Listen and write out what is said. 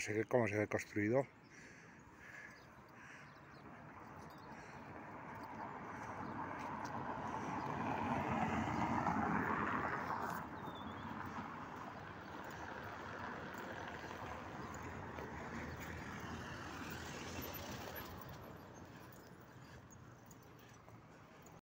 se, cómo se ha construido.